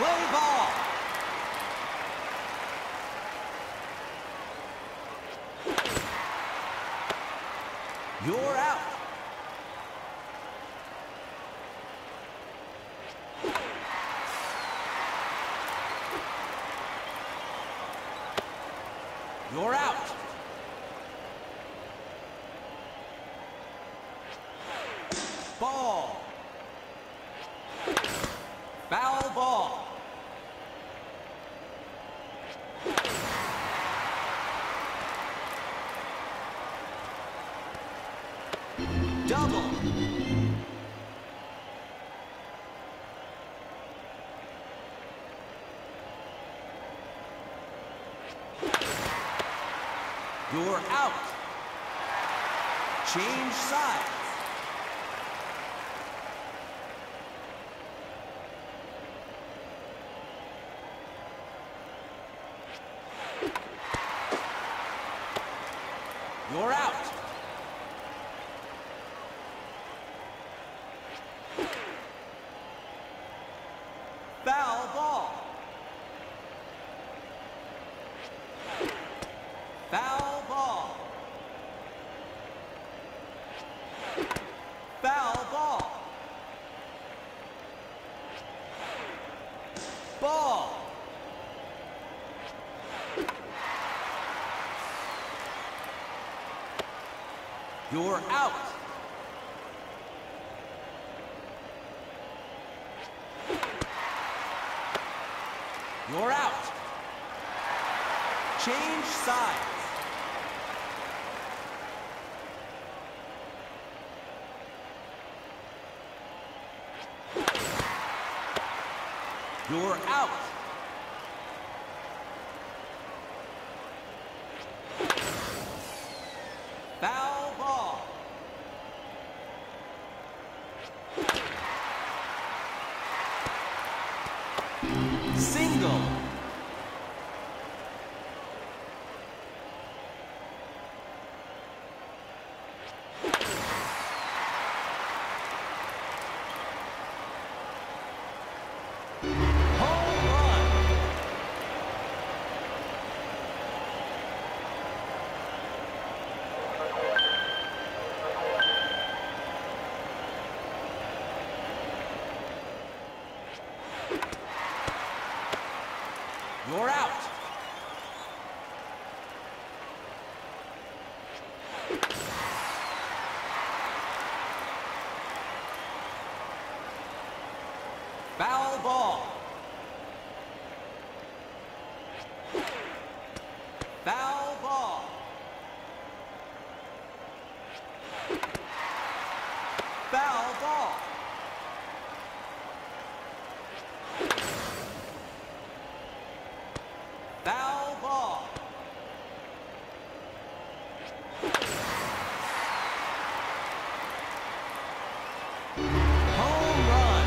Play ball. You're out. You're out. Ball. Foul ball. Double. You're out. Change sides. You're out. Foul ball. Foul ball. Foul ball. Ball. You're out. You're out. Change sides. You're out. Foul ball. Single. You're out. Foul ball. Foul ball. Foul ball. Foul ball. Home run.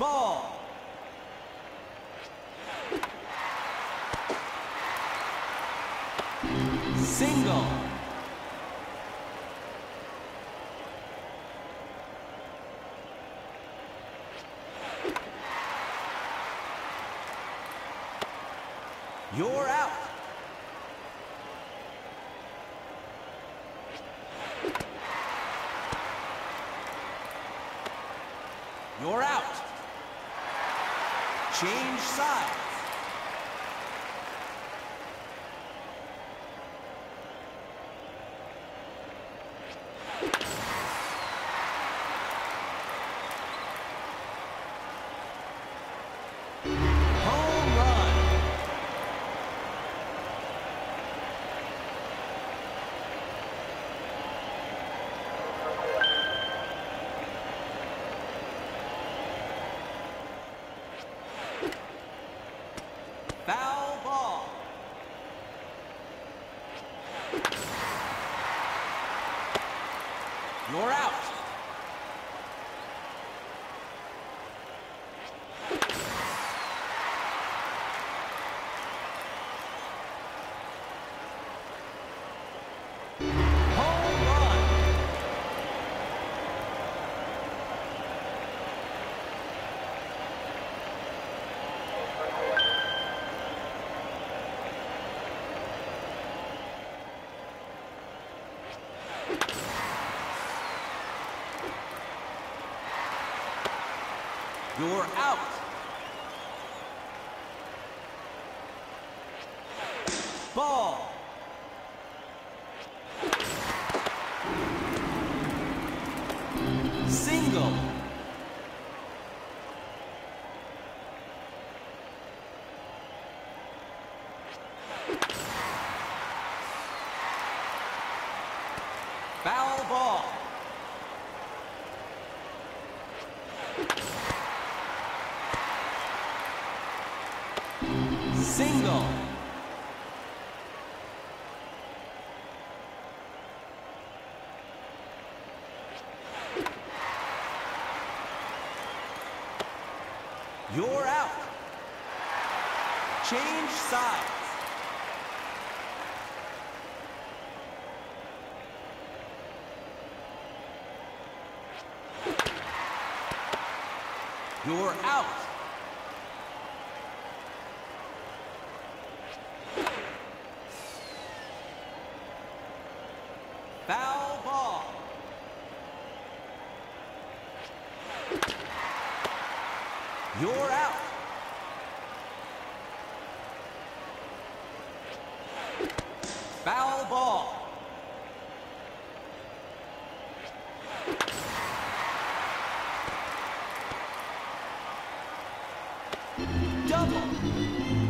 Ball. Single. You're out. You're out. Change sides. You're out. You're out. Ball. Single. Foul ball. Single. You're out. Change sides. You're out. Foul ball. You're out. Foul ball. Double.